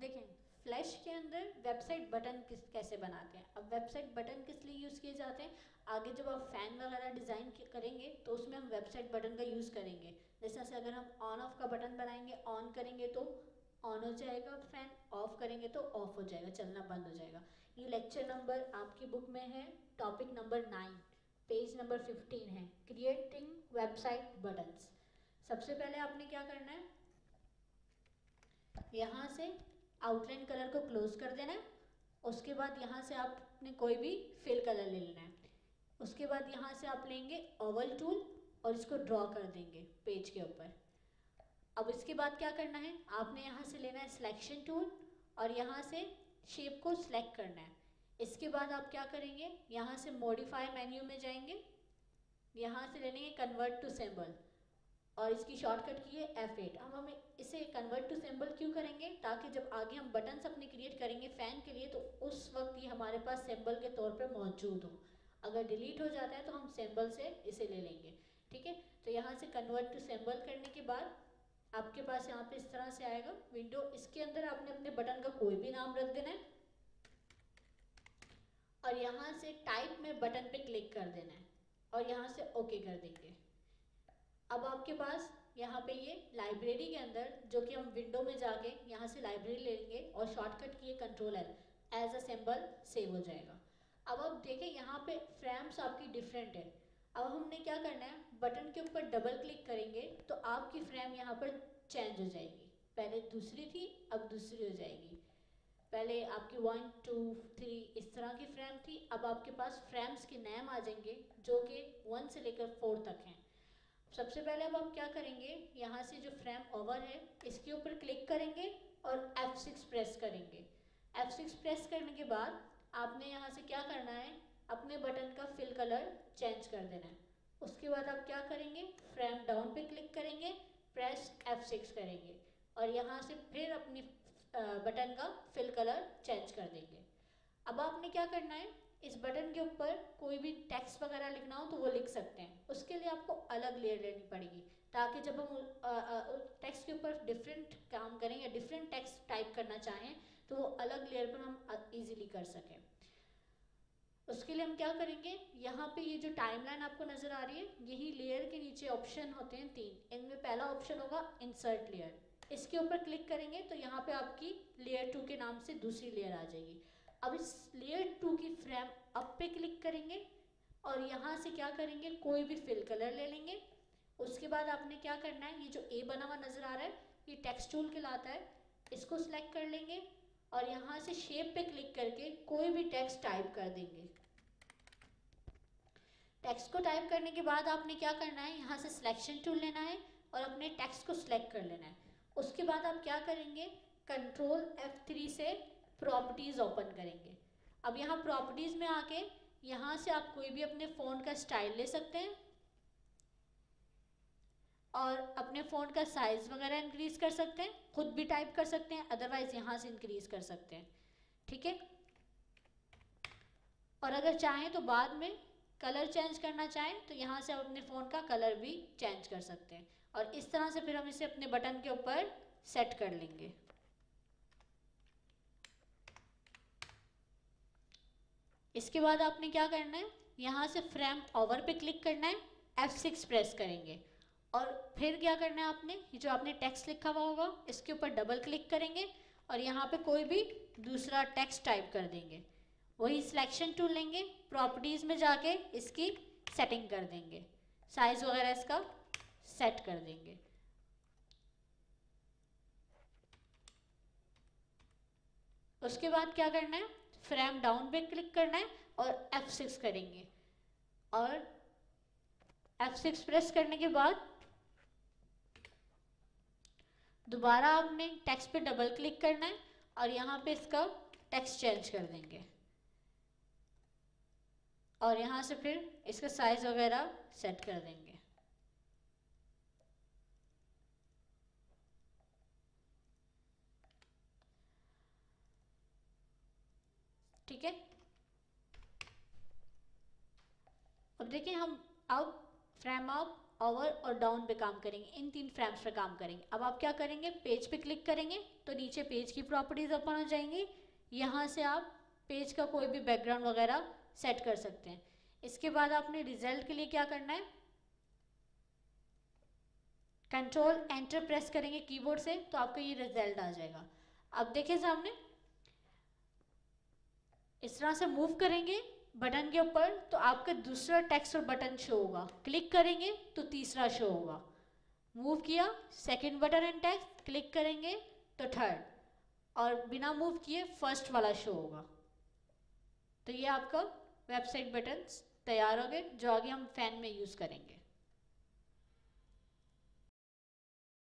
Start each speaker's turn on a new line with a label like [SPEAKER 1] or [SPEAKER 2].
[SPEAKER 1] देखें फ्लैश के अंदर वेबसाइट बटन किस, कैसे बनाते हैं? अब वेबसाइट बटन किस लिए यूज़ किए जाते हैं? आगे जब आप फ़ैन वगैरह डिज़ाइन करेंगे तो उसमें हम वेबसाइट बटन का यूज़ करेंगे। जैसे से अगर हम ऑन ऑफ़ का बटन बनाएँगे ऑन करेंगे तो ऑन हो जाएगा फ़ैन ऑफ़ करेंगे तो ऑफ़ हो जाएगा, चलना बंद हो जाएगा। ये लेक्चर नंबर आपकी बुक में है topic number nine page number fifteen है क्रिएटिंग वेबसाइट बटन्स सबसे पहले आपने क्या करना है? यहाँ से आउटलाइन कलर को क्लोज कर देना है। उसके बाद यहाँ से आपने कोई भी फिल कलर ले लेना है। उसके बाद यहाँ से आप लेंगे ओवल टूल और इसको ड्रॉ कर देंगे पेज के ऊपर। अब इसके बाद क्या करना है? आपने यहाँ से लेना है सिलेक्शन टूल और यहाँ से शेप को सिलेक्ट करना है। इसके बाद आप क्या करेंगे? यहाँ से मॉडिफाई मेन्यू में जाएँगे। यहाँ से लेंगे कन्वर्ट टू सिंबल और इसकी शॉर्टकट की है एफ़ एट हम हमें इसे कन्वर्ट टू सिंबल क्यों करेंगे? ताकि जब आगे हम बटन्स अपने क्रिएट करेंगे फ़ैन के लिए तो उस वक्त ये हमारे पास सिंबल के तौर पे मौजूद हो। अगर डिलीट हो जाता है तो हम सिंबल से इसे ले लेंगे। ठीक है? तो यहाँ से कन्वर्ट टू सिंबल करने के बाद, आपके पास यहाँ पे इस तरह से आएगा। विंडो इसके अंदर आपने अपने बटन का कोई भी नाम रख देना है। और यहाँ से टाइप में बटन पे क्लिक कर देना है। और यहाँ से ओके कर देंगे। अब आपके पास यहाँ पे ये लाइब्रेरी के अंदर, जो कि हम विंडो में जाके यहाँ से लाइब्रेरी ले लेंगे और शॉर्टकट की control L as a symbol save हो जाएगा। अब आप देखें यहाँ पे फ्रेम्स आपकी डिफरेंट है। अब हमने क्या करना है? बटन के ऊपर डबल क्लिक करेंगे तो आपकी फ्रेम यहाँ पर चेंज हो जाएगी। पहले दूसरी थी, अब दूसरी हो जाएगी। पहले आपकी वन टू थ्री इस तरह की फ्रेम थी। अब आपके पास फ्रेम्स के नेम आ जाएँगे, जो कि वन से लेकर फोर तक हैं। सबसे पहले अब हम क्या करेंगे? यहाँ से जो फ्रेम ओवर है, इसके ऊपर क्लिक करेंगे और F6 प्रेस करेंगे। F6 प्रेस करने के बाद आपने यहाँ से क्या करना है? अपने बटन का फिल कलर चेंज कर देना है। उसके बाद आप क्या करेंगे? फ्रेम डाउन पे क्लिक करेंगे प्रेस F6 करेंगे और यहाँ से फिर अपनी बटन का फिल कलर चेंज कर देंगे। अब आपने क्या करना है? इस बटन के ऊपर कोई भी टेक्स्ट वगैरह लिखना हो तो वो लिख सकते हैं। उसके लिए आपको अलग लेयर लेनी पड़ेगी, ताकि जब हम टेक्स्ट के ऊपर डिफरेंट काम करें या डिफरेंट टेक्स्ट टाइप करना चाहें तो वो अलग लेयर पर हम इजीली कर सकें। उसके लिए हम क्या करेंगे, यहाँ पे ये जो टाइमलाइन आपको नज़र आ रही है, यही लेयर के नीचे ऑप्शन होते हैं तीन। इनमें पहला ऑप्शन होगा इंसर्ट लेयर इसके ऊपर क्लिक करेंगे तो यहाँ पे आपकी लेयर टू के नाम से दूसरी लेयर आ जाएगी। अब इस लेयर टू की फ्रेम अप पे क्लिक करेंगे और यहाँ से क्या करेंगे? कोई भी फिल कलर ले लेंगे। उसके बाद आपने क्या करना है? ये जो ए बना हुआ नज़र आ रहा है, ये टेक्स्ट टूल कहलाता है। इसको सिलेक्ट कर लेंगे और यहाँ से शेप पे क्लिक करके कोई भी टेक्स्ट टाइप कर देंगे। टेक्स्ट को टाइप करने के बाद आपने क्या करना है? यहाँ से सिलेक्शन टूल लेना है और अपने टेक्स्ट को सिलेक्ट कर लेना है। उसके बाद आप क्या करेंगे? कंट्रोल F3 से प्रॉपर्टीज़ ओपन करेंगे। अब यहाँ प्रॉपर्टीज़ में आके यहाँ से आप कोई भी अपने फ़ोन का स्टाइल ले सकते हैं। और अपने फ़ोन का साइज़ वगैरह इंक्रीज़ कर सकते हैं, खुद भी टाइप कर सकते हैं अदरवाइज़ यहाँ से इंक्रीज़ कर सकते हैं। ठीक है? और अगर चाहें तो बाद में कलर चेंज करना चाहें तो यहाँ से आप अपने फ़ोन का कलर भी चेंज कर सकते हैं। और इस तरह से फिर हम इसे अपने बटन के ऊपर सेट कर लेंगे। इसके बाद आपने क्या करना है? यहाँ से फ्रेम ओवर पे क्लिक करना है F6 प्रेस करेंगे। और फिर क्या करना है आपने? जो आपने टेक्स्ट लिखा हुआ होगा, इसके ऊपर डबल क्लिक करेंगे और यहाँ पे कोई भी दूसरा टेक्स्ट टाइप कर देंगे। वही सिलेक्शन टूल लेंगे प्रॉपर्टीज़ में जाके इसकी सेटिंग कर देंगे। साइज़ वगैरह इसका सेट कर देंगे। उसके बाद क्या करना है? फ्रेम डाउन पे क्लिक करना है और F6 करेंगे। और F6 प्रेस करने के बाद दोबारा आपने टेक्स्ट पे डबल क्लिक करना है और यहाँ पे इसका टेक्स्ट चेंज कर देंगे। और यहाँ से फिर इसका साइज़ वगैरह सेट कर देंगे ठीक है? अब देखिए हम अब फ्रेम अप ओवर और डाउन पे काम करेंगे। इन तीन फ्रेम्स पे काम करेंगे। अब आप क्या करेंगे? पेज पे क्लिक करेंगे तो नीचे पेज की प्रॉपर्टीज़ ओपन हो जाएँगी। यहाँ से आप पेज का कोई भी बैकग्राउंड वगैरह सेट कर सकते हैं। इसके बाद आपने रिज़ल्ट के लिए क्या करना है? कंट्रोल एंटर प्रेस करेंगे कीबोर्ड से तो आपका ये रिज़ल्ट आ जाएगा। अब देखें सामने इस तरह से मूव करेंगे बटन के ऊपर तो आपका दूसरा टेक्स्ट और बटन शो होगा। क्लिक करेंगे तो तीसरा शो होगा। मूव किया second button and text click करेंगे तो थर्ड और बिना मूव किए फ़र्स्ट वाला शो होगा। तो ये आपका वेबसाइट बटन तैयार हो गए, जो आगे हम फ़ैन में यूज़ करेंगे।